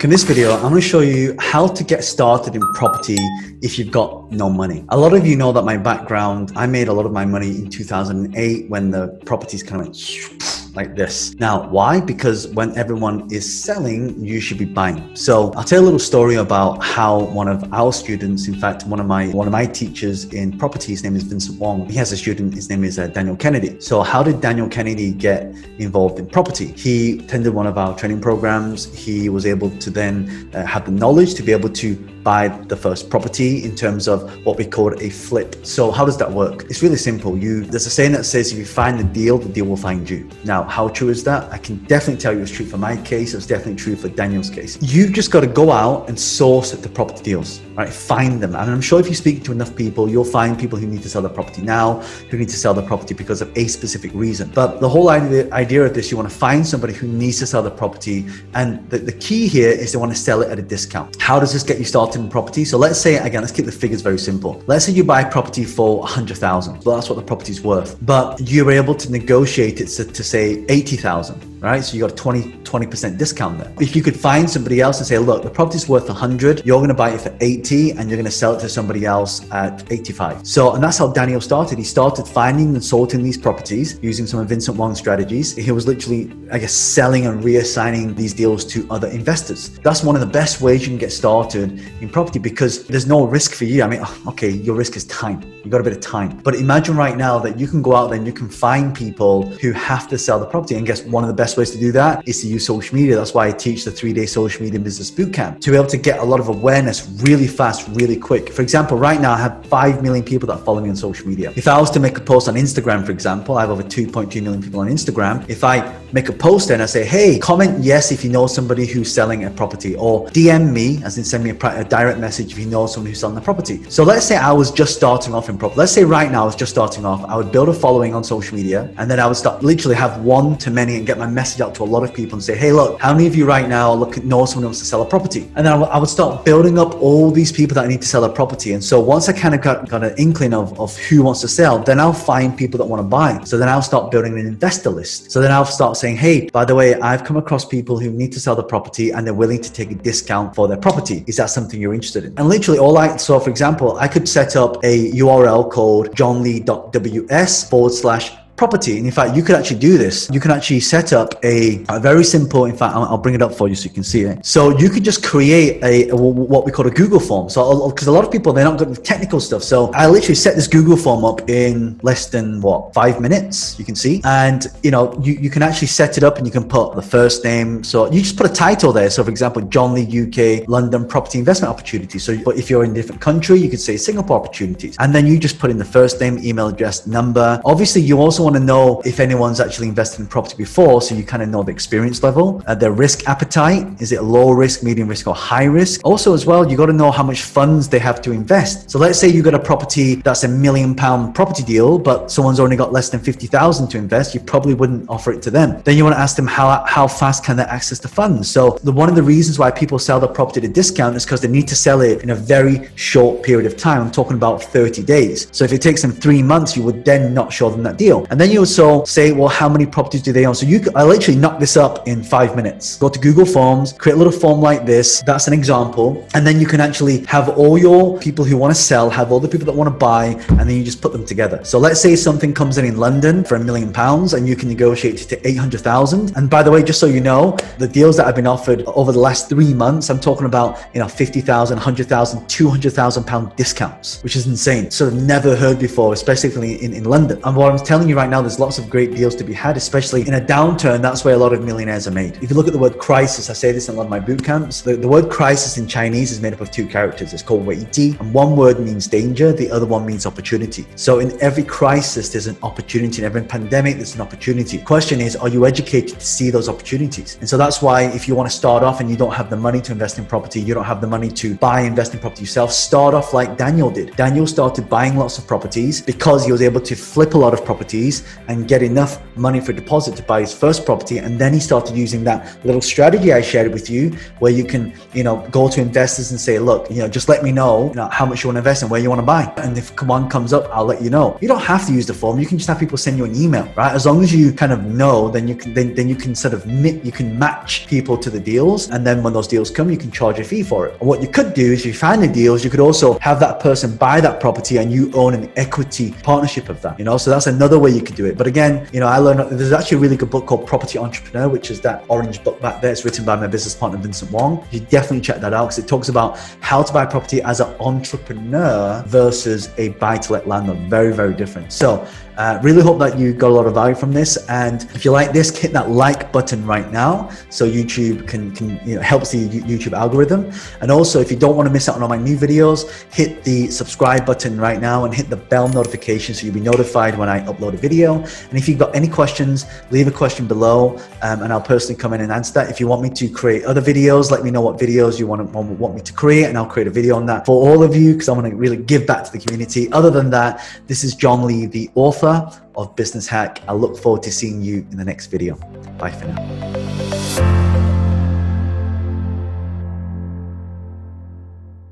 In this video, I'm going to show you how to get started in property if you've got no money. A lot of you know that my background, I made a lot of my money in 2008 when the properties kind of went like this. Now, why? Because when everyone is selling, you should be buying. So I'll tell a little story about how one of our students, in fact, one of my one of my teachers in property, his name is Vincent Wong. He has a student, his name is uh, Daniel Kennedy. So how did Daniel Kennedy get involved in property? He attended one of our training programs. He was able to then uh, have the knowledge to be able to buy the first property in terms of what we call a flip. So how does that work? It's really simple. You there's a saying that says if you find the deal, the deal will find you. Now, how true is that? I can definitely tell you it's true for my case. It's definitely true for Daniel's case. You've just got to go out and source the property deals, right? Find them. And I'm sure if you speak to enough people, you'll find people who need to sell their property now, who need to sell their property because of a specific reason. But the whole idea, idea of this, you want to find somebody who needs to sell the property. And the, the key here is they want to sell it at a discount. How does this get you started property? So let's say, again, let's keep the figures very simple. Let's say you buy property for 100,000. Well, that's what the property's worth. But you're able to negotiate it to, to say 80,000 right? So you got a 20, 20% discount there. If you could find somebody else and say, look, the property's worth 100, you're going to buy it for 80 and you're going to sell it to somebody else at 85. So, and that's how Daniel started. He started finding and sorting these properties using some of Vincent Wong's strategies. He was literally, I guess, selling and reassigning these deals to other investors. That's one of the best ways you can get started in property because there's no risk for you. I mean, oh, okay, your risk is time. You got a bit of time. But imagine right now that you can go out there and you can find people who have to sell the property. And guess one of the best best ways to do that is to use social media. That's why I teach the three day social media business bootcamp to be able to get a lot of awareness really fast, really quick. For example, right now I have 5 million people that follow me on social media. If I was to make a post on Instagram, for example, I have over 2.2 million people on Instagram. If I make a post and I say, hey, comment yes if you know somebody who's selling a property, or DM me, as in send me a, a direct message if you know someone who's selling a property. So let's say I was just starting off in property. Let's say right now I was just starting off. I would build a following on social media and then I would start literally have one to many and get my message out to a lot of people and say, hey, look, how many of you right now look know someone who wants to sell a property? And then I would start building up all these people that I need to sell a property. And so once I kind of got, got an inkling of, of who wants to sell, then I'll find people that want to buy. So then I'll start building an investor list. So then I'll start saying, hey, by the way, I've come across people who need to sell the property and they're willing to take a discount for their property. Is that something you're interested in? And literally all I, so for example, I could set up a URL called johnlee.ws forward slash property. And in fact, you could actually do this. You can actually set up a, a very simple, in fact, I'll, bring it up for you so you can see it. So you could just create a, a what we call a Google form. So because a lot of people, they're not good with technical stuff. So I literally set this Google form up in less than what, five minutes, you can see. And, you know, you, you can actually set it up and you can put the first name. So you just put a title there. So for example, John Lee UK London property investment opportunity. So but if you're in a different country, you could say Singapore opportunities. And then you just put in the first name, email address, number. Obviously, you also want to know if anyone's actually invested in property before, so you kind of know the experience level, uh, their risk appetite. Is it low risk, medium risk, or high risk? Also, as well, you got to know how much funds they have to invest. So let's say you got a property that's a million pound property deal, but someone's only got less than 50,000 to invest, you probably wouldn't offer it to them. Then you want to ask them how, how fast can they access the funds? So the one of the reasons why people sell the property at a discount is because they need to sell it in a very short period of time. I'm talking about 30 days. So if it takes them three months, you would then not show them that deal. And then you also say, well, how many properties do they own? So you, I literally knock this up in five minutes. Go to Google Forms, create a little form like this. That's an example. And then you can actually have all your people who want to sell, have all the people that want to buy, and then you just put them together. So let's say something comes in in London for a million pounds and you can negotiate to 800,000. And by the way, just so you know, the deals that I've been offered over the last three months, I'm talking about, you know, 50,000, 100,000, 200,000 pound discounts, which is insane. So I've never heard before, especially in, in London. And what I'm telling you right now, there's lots of great deals to be had, especially in a downturn. That's where a lot of millionaires are made. If you look at the word crisis, I say this in a lot of my boot camps. The, the word crisis in Chinese is made up of two characters. It's called wei ji, and one word means danger, the other one means opportunity. So in every crisis, there's an opportunity. In every pandemic, there's an opportunity. The question is, are you educated to see those opportunities? And so that's why if you want to start off and you don't have the money to invest in property, you don't have the money to buy invest in property yourself, start off like Daniel did. Daniel started buying lots of properties because he was able to flip a lot of properties and get enough money for deposit to buy his first property. And then he started using that little strategy I shared with you, where you can, you know, go to investors and say, look, you know, just let me know, you know how much you want to invest and where you want to buy. And if one comes up, I'll let you know. You don't have to use the form. You can just have people send you an email, right? As long as you kind of know, then you can then, then you can sort of you can match people to the deals, and then when those deals come, you can charge a fee for it. And what you could do is, you find the deals, you could also have that person buy that property, and you own an equity partnership of that. You know, so that's another way you could do it. But again, you know, I learned there's actually a really good book called Property Entrepreneur, which is that orange book back there. It's written by my business partner Vincent Wong. You definitely check that out because it talks about how to buy property as an entrepreneur versus a buy-to-let landlord. Very, very different. So uh, really hope that you got a lot of value from this. And if you like this, hit that like button right now so YouTube can, can you know, helps the YouTube algorithm. And also, if you don't want to miss out on all my new videos, hit the subscribe button right now and hit the bell notification so you'll be notified when I upload a video. And if you've got any questions, leave a question below um, and I'll personally come in and answer that. If you want me to create other videos, let me know what videos you want, want me to create and I'll create a video on that for all of you because I want to really give back to the community. Other than that, this is John Lee, the author of Business Hack. I look forward to seeing you in the next video. Bye for now.